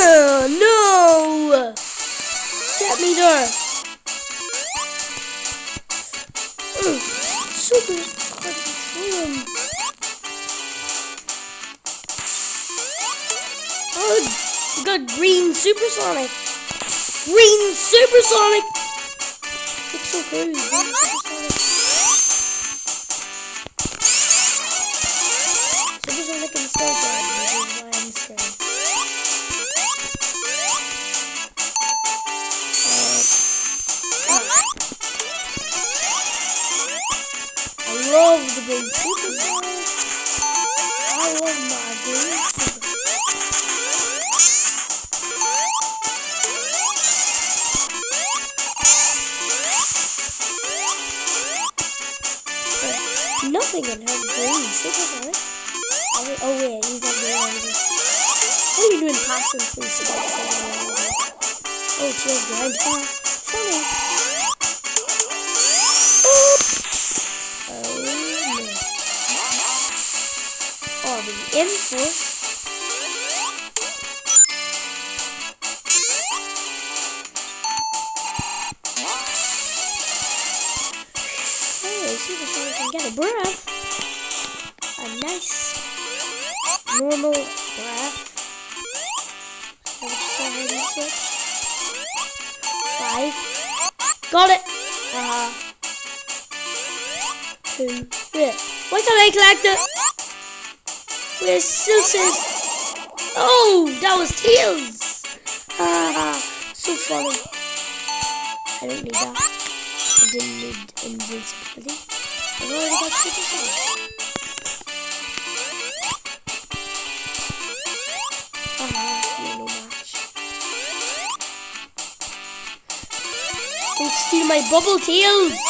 no! Get me there! Super. Oh, we got green supersonic! Green supersonic! It's so crazy. I love the green supersonic. I love my green supersonic. But Nothing can have green supersonic. Oh oh wait, oh, he's not green anymore. What are you doing passing through spots? Oh, cheers, grandpa. Funny. Are we in for? Hey, see if I can get a breath. A nice, normal breath. Five. Got it. Uh, two. Yeah. Why can't I? Where's Silces? Oh, that was Tails. Ah, so funny. I don't need that. I didn't need invincibility. I've already got super solid. Ah. Don't steal my bubble tails!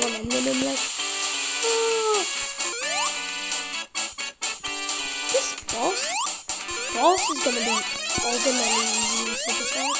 One and then I'm like. This boss, boss is gonna be ultimately easy to superstar.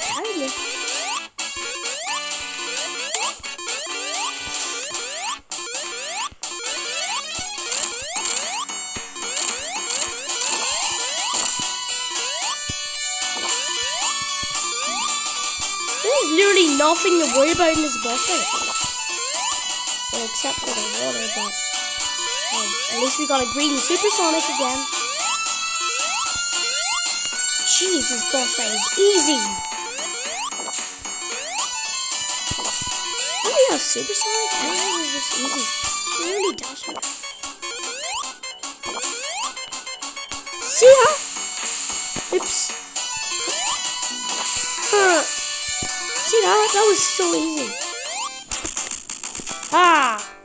Kinda. There's literally nothing to worry about in this boss fight. Well, except for the water, but um, at least we got a green supersonic again. Jeez, this boss fight is easy. When you have supersonic, everything is just easy. It really does. See ya? Oops. Huh. See that? That was so easy. Ah!